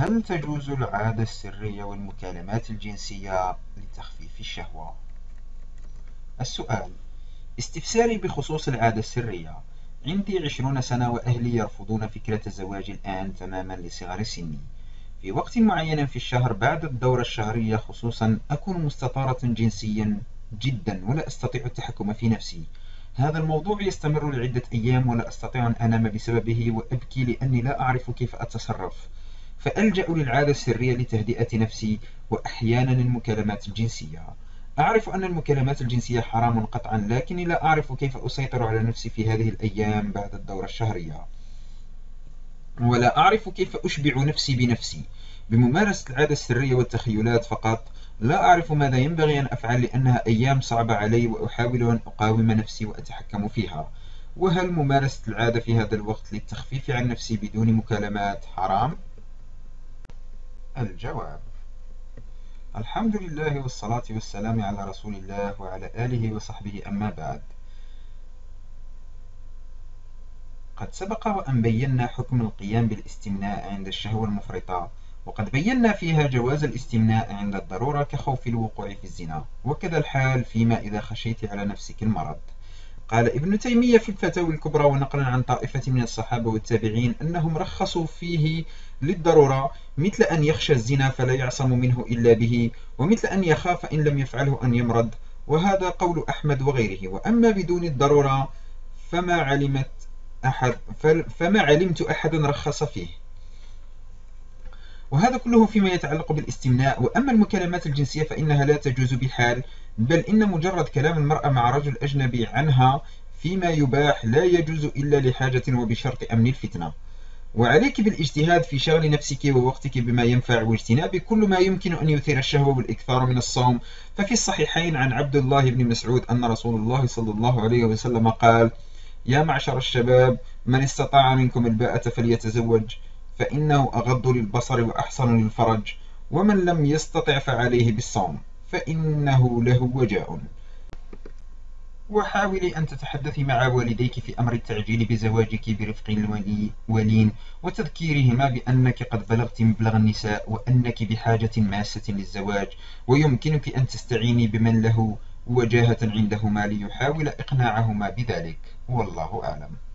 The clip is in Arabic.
هل تجوز العادة السرية والمكالمات الجنسية لتخفيف الشهوة؟ السؤال استفساري بخصوص العادة السرية. عندي عشرون سنة وأهلي يرفضون فكرة الزواج الآن تماما لصغر سني. في وقت معين في الشهر بعد الدورة الشهرية خصوصا أكون مستطارة جنسيا جدا ولا أستطيع التحكم في نفسي. هذا الموضوع يستمر لعدة أيام ولا أستطيع أن أنام بسببه وأبكي لأني لا أعرف كيف أتصرف. فألجأ للعادة السرية لتهدئة نفسي وأحيانا المكالمات الجنسية. أعرف أن المكالمات الجنسية حرام قطعا لكني لا أعرف كيف أسيطر على نفسي في هذه الأيام بعد الدورة الشهرية. ولا أعرف كيف أشبع نفسي بنفسي. بممارسة العادة السرية والتخيلات فقط لا أعرف ماذا ينبغي أن أفعل لأنها أيام صعبة علي وأحاول أن أقاوم نفسي وأتحكم فيها. وهل ممارسة العادة في هذا الوقت للتخفيف عن نفسي بدون مكالمات حرام؟ الجواب. الحمد لله والصلاة والسلام على رسول الله وعلى آله وصحبه أما بعد. قد سبق وأن بينا حكم القيام بالاستمناء عند الشهوة المفرطة وقد بينا فيها جواز الاستمناء عند الضرورة كخوف الوقوع في الزنا وكذا الحال فيما إذا خشيت على نفسك المرض. قال ابن تيمية في الفتاوي الكبرى ونقلا عن طائفة من الصحابة والتابعين أنهم رخصوا فيه للضرورة مثل أن يخشى الزنا فلا يعصم منه إلا به ومثل أن يخاف إن لم يفعله أن يمرض وهذا قول أحمد وغيره. وأما بدون الضرورة فما علمت أحد فما علمت أحد رخص فيه. وهذا كله فيما يتعلق بالاستمناء. وأما المكالمات الجنسية فإنها لا تجوز بحال بل إن مجرد كلام المرأة مع رجل أجنبي عنها فيما يباح لا يجوز إلا لحاجة وبشرط أمن الفتنة. وعليك بالاجتهاد في شغل نفسك ووقتك بما ينفع واجتناب كل ما يمكن أن يثير الشهوة والإكثار من الصوم. ففي الصحيحين عن عبد الله بن مسعود أن رسول الله صلى الله عليه وسلم قال يا معشر الشباب من استطاع منكم الباءة فليتزوج. فإنه أغض للبصر وأحسن للفرج ومن لم يستطع فعليه بالصوم فإنه له وجاء. وحاولي أن تتحدثي مع والديك في أمر التعجيل بزواجك برفق ولين وتذكيرهما بأنك قد بلغت مبلغ النساء وأنك بحاجة ماسة للزواج ويمكنك أن تستعيني بمن له وجاهة عندهما ليحاول إقناعهما بذلك. والله أعلم.